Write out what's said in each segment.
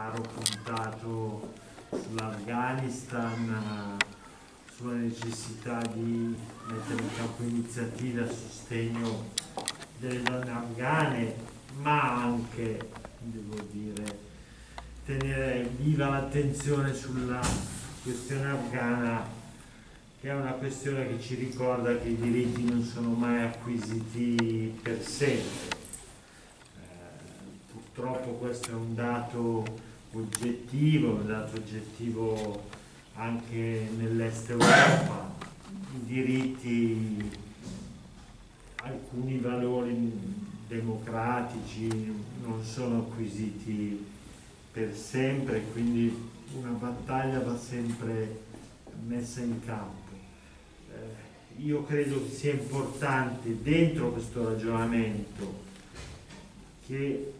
Ho puntato sull'Afghanistan, sulla necessità di mettere in campo iniziative a sostegno delle donne afghane, ma anche, devo dire, tenere viva l'attenzione sulla questione afghana, che è una questione che ci ricorda che i diritti non sono mai acquisiti per sempre. Eh, purtroppo questo è un dato oggettivo, un dato oggettivo anche nell'est Europa, i diritti, alcuni valori democratici non sono acquisiti per sempre, quindi una battaglia va sempre messa in campo. Eh, io credo che sia importante dentro questo ragionamento che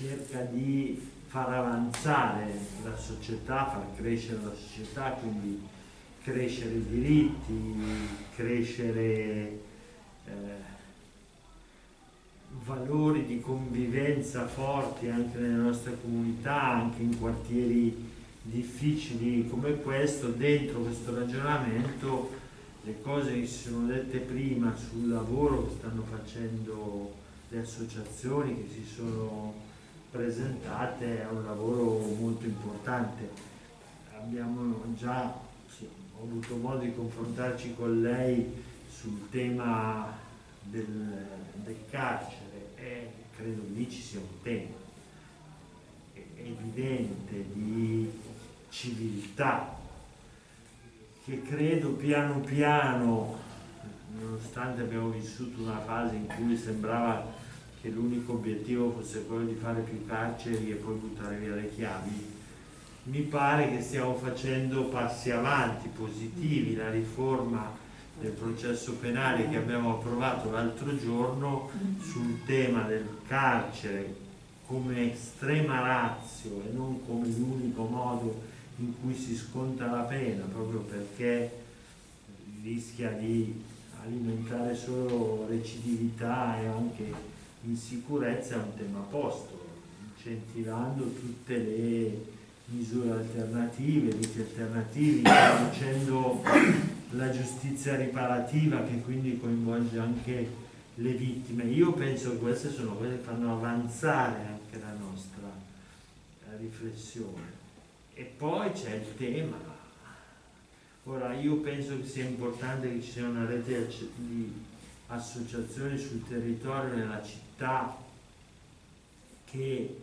cerca di far avanzare la società, far crescere la società, quindi crescere i diritti, crescere eh, valori di convivenza forti anche nelle nostre comunità, anche in quartieri difficili come questo, dentro questo ragionamento le cose che si sono dette prima sul lavoro che stanno facendo le associazioni che si sono presentate è un lavoro molto importante. Abbiamo già sì, ho avuto modo di confrontarci con lei sul tema del, del carcere e credo lì ci sia un tema evidente di civiltà che credo piano piano, nonostante abbiamo vissuto una fase in cui sembrava che l'unico obiettivo fosse quello di fare più carceri e poi buttare via le chiavi, mi pare che stiamo facendo passi avanti positivi, la riforma del processo penale che abbiamo approvato l'altro giorno sul tema del carcere come estrema razio e non come l'unico modo in cui si sconta la pena, proprio perché rischia di alimentare solo recidività e anche insicurezza è un tema posto, incentivando tutte le misure alternative, riti alternativi, introducendo la giustizia riparativa che quindi coinvolge anche le vittime. Io penso che queste sono quelle che fanno avanzare anche la nostra eh, riflessione. E poi c'è il tema. Ora io penso che sia importante che ci sia una rete di associazioni sul territorio, città, città che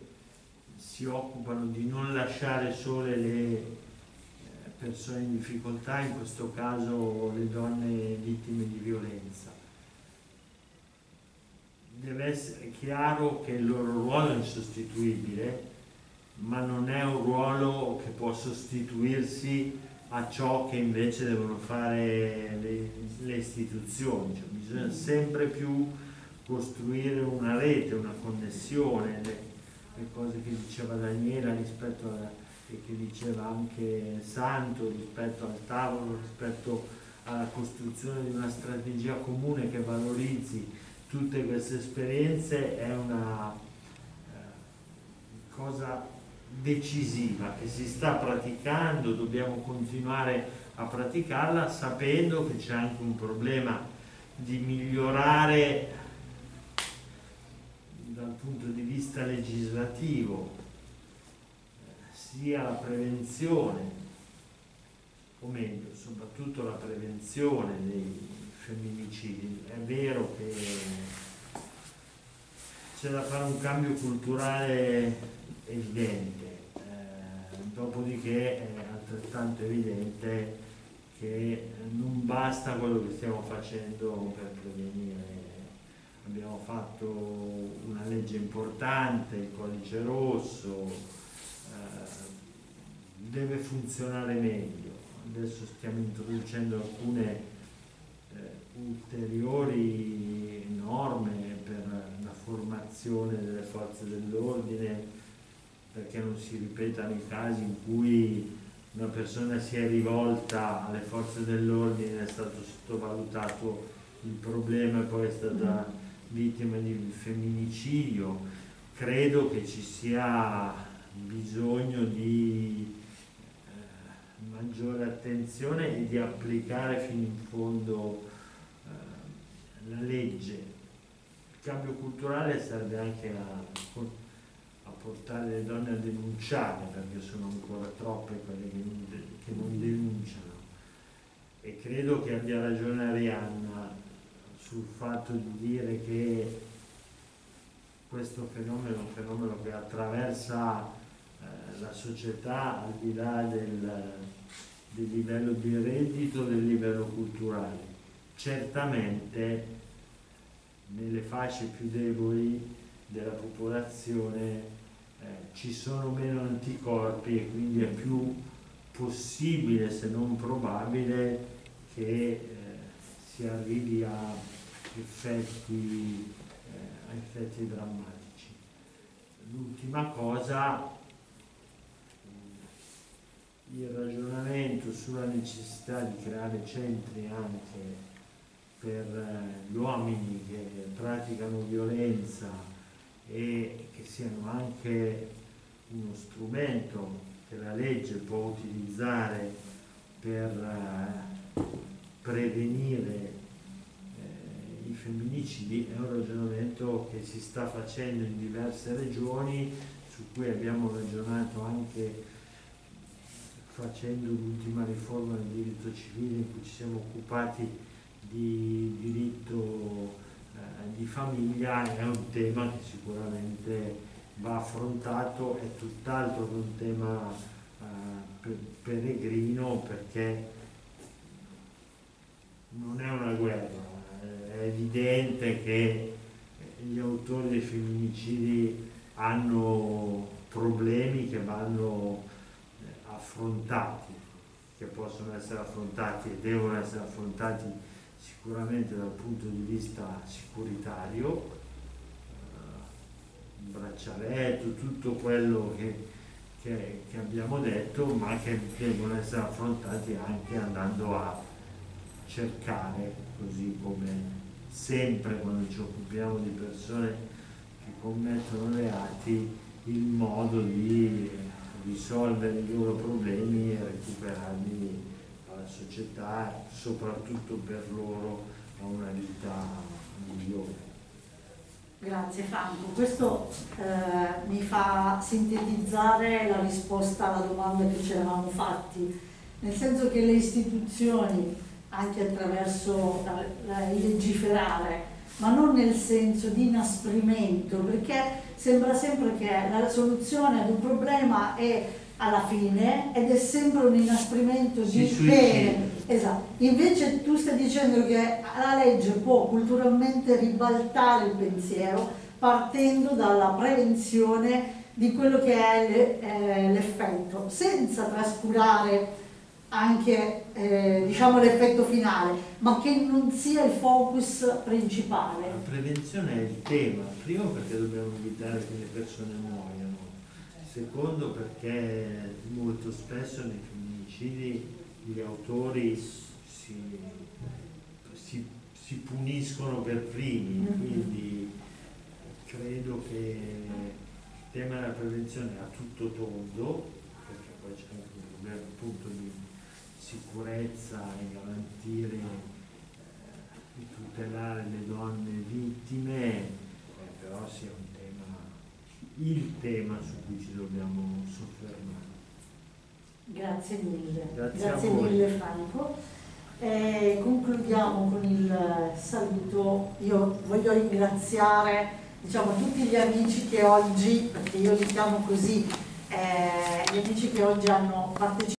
si occupano di non lasciare sole le eh, persone in difficoltà, in questo caso le donne vittime di violenza. Deve essere chiaro che il loro ruolo è insostituibile, ma non è un ruolo che può sostituirsi a ciò che invece devono fare le, le istituzioni, cioè bisogna sempre più costruire una rete, una connessione, le, le cose che diceva Daniela rispetto a, e che diceva anche Santo rispetto al tavolo, rispetto alla costruzione di una strategia comune che valorizzi tutte queste esperienze è una eh, cosa decisiva che si sta praticando, dobbiamo continuare a praticarla sapendo che c'è anche un problema di migliorare dal punto di vista legislativo sia la prevenzione, o meglio, soprattutto la prevenzione dei femminicidi. È vero che c'è da fare un cambio culturale evidente, eh, dopodiché è altrettanto evidente che non basta quello che stiamo facendo per prevenire abbiamo fatto una legge importante, il codice rosso, eh, deve funzionare meglio. Adesso stiamo introducendo alcune eh, ulteriori norme per la formazione delle forze dell'ordine perché non si ripetano i casi in cui una persona si è rivolta alle forze dell'ordine, è stato sottovalutato il problema e poi è stata vittima di femminicidio, credo che ci sia bisogno di eh, maggiore attenzione e di applicare fino in fondo eh, la legge. Il cambio culturale serve anche a, a, portare le donne a denunciare, perché sono ancora troppe quelle che non, che non denunciano. E credo che abbia ragione Arianna sul fatto di dire che questo fenomeno è un fenomeno che attraversa eh, la società al di là del, del livello di reddito, del livello culturale. Certamente nelle fasce più deboli della popolazione eh, ci sono meno anticorpi e quindi è più possibile, se non probabile, che eh, si arrivi a effetti a effetti drammatici. L'ultima cosa, il ragionamento sulla necessità di creare centri anche per eh, gli uomini che praticano violenza e che siano anche uno strumento che la legge può utilizzare per eh, prevenire femminicidi è un ragionamento che si sta facendo in diverse regioni, su cui abbiamo ragionato anche facendo l'ultima riforma del diritto civile in cui ci siamo occupati di diritto eh, di famiglia, è un tema che sicuramente va affrontato, è tutt'altro che un tema eh, peregrino perché non è una guerra, è evidente che gli autori dei femminicidi hanno problemi che vanno eh, affrontati, che possono essere affrontati e devono essere affrontati sicuramente dal punto di vista sicuritario, eh, braccialetto, tutto quello che, che, che abbiamo detto, ma che devono essere affrontati anche andando a cercare, così come sempre quando ci occupiamo di persone che commettono reati, il modo di risolvere i loro problemi e recuperarli alla società, soprattutto per loro a una vita migliore. Grazie Franco, questo eh, mi fa sintetizzare la risposta alla domanda che ci eravamo fatti, nel senso che le istituzioni anche attraverso il legiferare, ma non nel senso di inasprimento, perché sembra sempre che la soluzione ad un problema è alla fine ed è sempre un inasprimento di pene. Esatto. Invece tu stai dicendo che la legge può culturalmente ribaltare il pensiero partendo dalla prevenzione di quello che è eh, l'effetto, senza trascurare anche eh, diciamo l'effetto finale, ma che non sia il focus principale. La prevenzione è il tema, primo perché dobbiamo evitare che le persone muoiano, secondo perché molto spesso nei femminicidi gli autori si, si, si puniscono per primi, mm-hmm. quindi credo che il tema della prevenzione a tutto tondo, perché poi c'è anche un problema appunto di sicurezza e garantire eh, tutelare le donne vittime, eh, però sia un il tema su cui ci dobbiamo soffermare. Grazie mille, grazie, grazie mille Franco. Eh, concludiamo con il saluto, io voglio ringraziare diciamo, tutti gli amici che oggi, perché io li chiamo così, eh, gli amici che oggi hanno partecipato